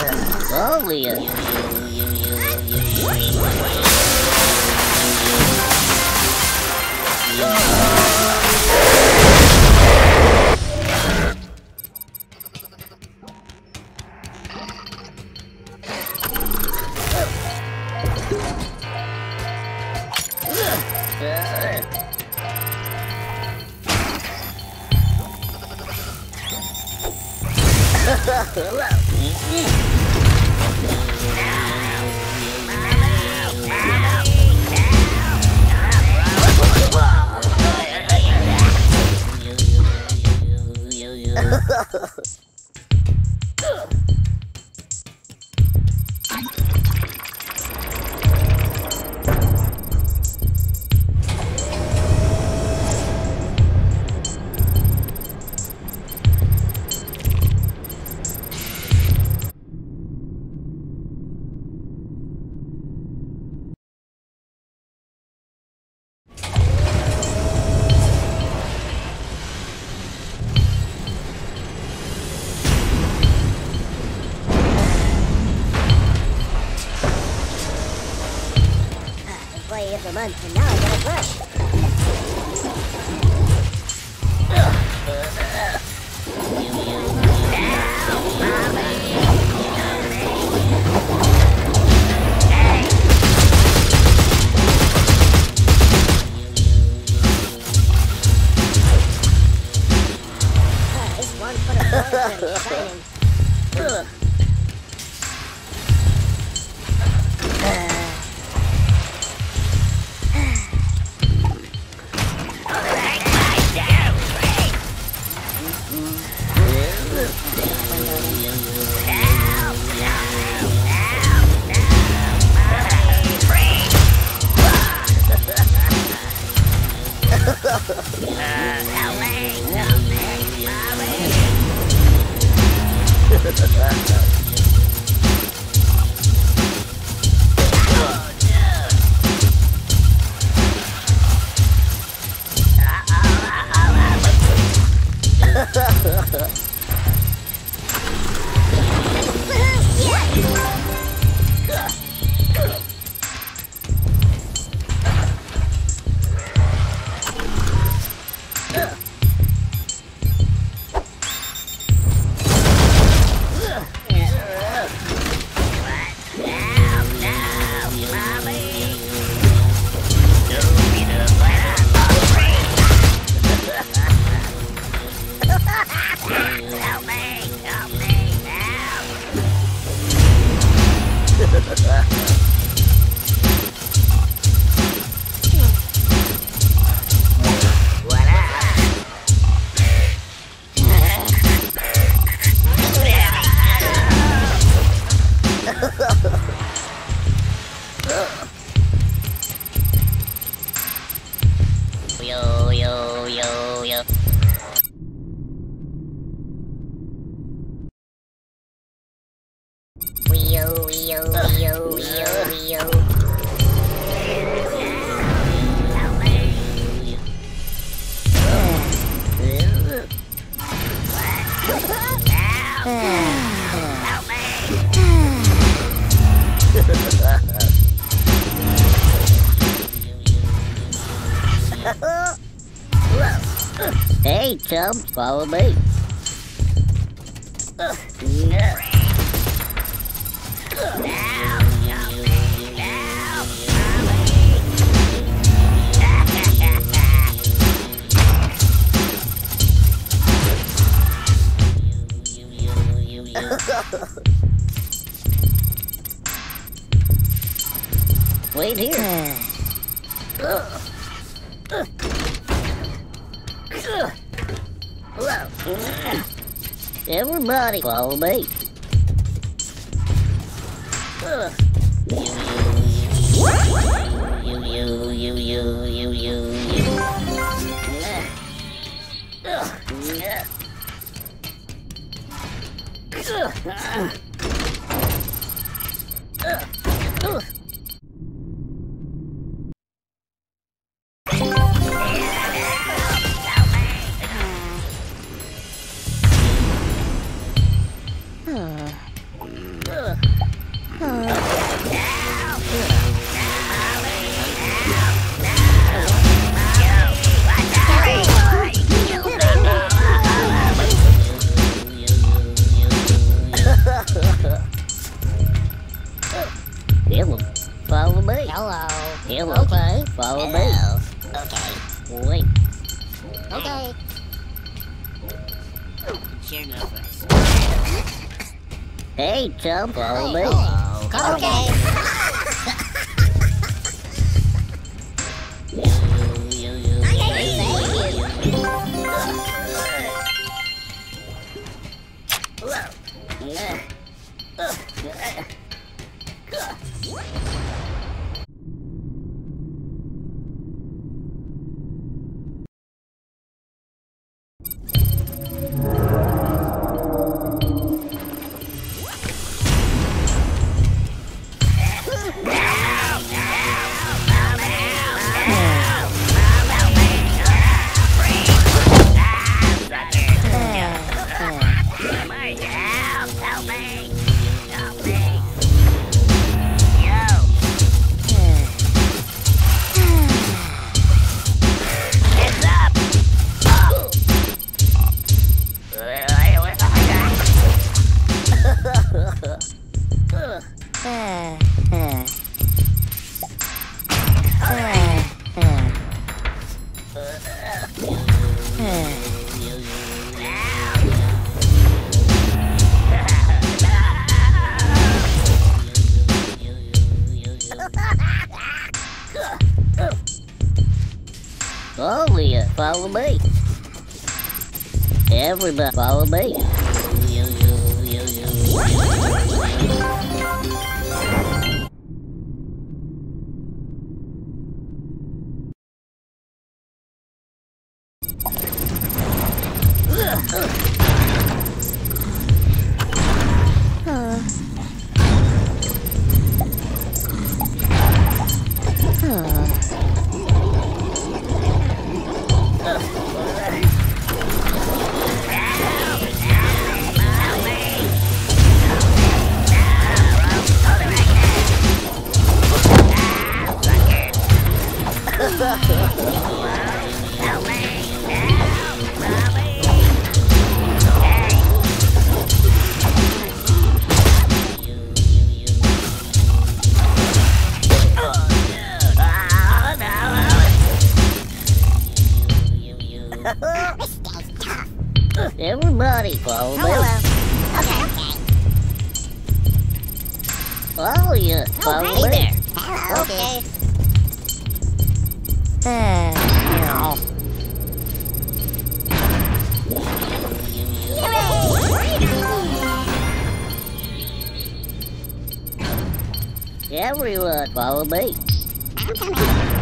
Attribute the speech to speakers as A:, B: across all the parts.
A: Oh, yeah.
B: Employee month, and now Ha ha
A: ha. Chum, follow me. money follow me.
C: Ugh. Ugh.
A: Hey, jump, follow me.
B: Okay.
A: follow me. Everybody follow me. Everyone follow me.
B: I'm coming.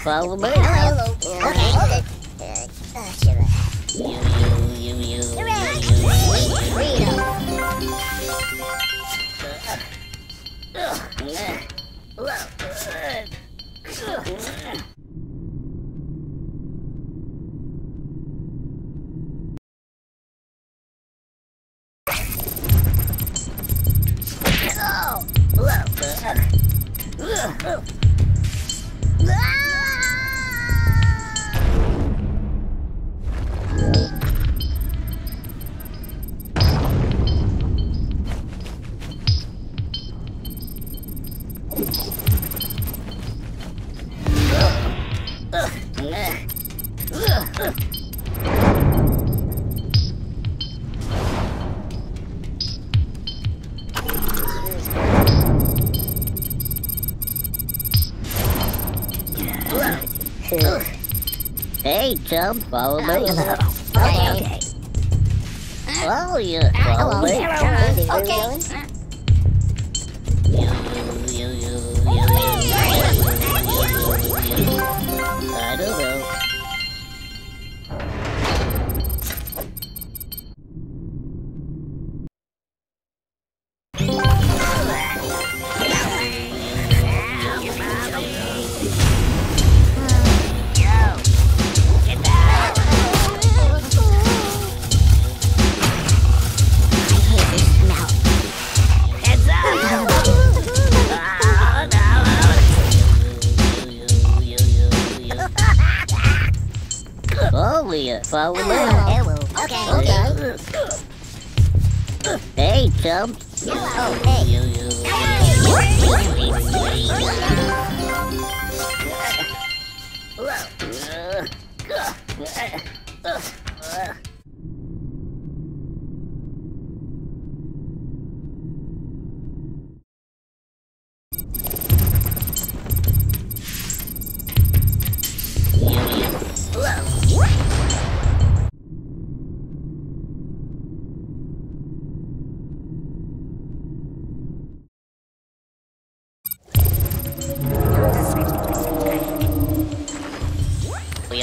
A: Follow me.
B: Hello. Okay. Uh, should I-
A: You, you, you, you, you, you,
B: Sweet freedom.
A: Hey, chum, follow me.
B: Okay.
A: Follow you, follow me.
B: Okay.
A: I don't know.
B: Oh, hey.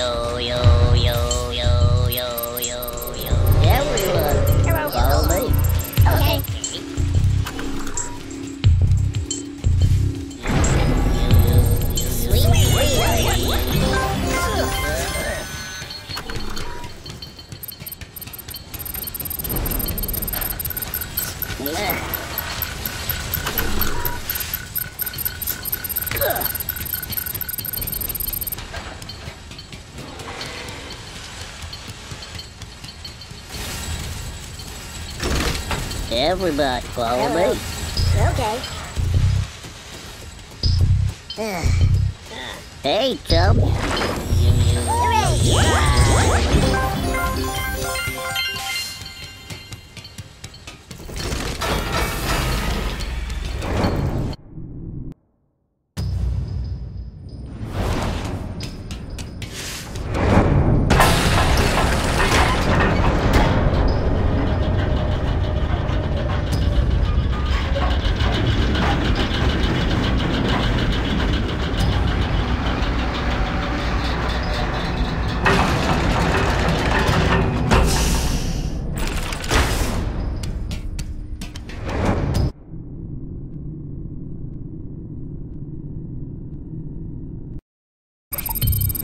B: 悠悠
A: Everybody, follow
B: Hello.
A: me.
B: Oh, okay.
A: Hey, chum.
B: Hooray!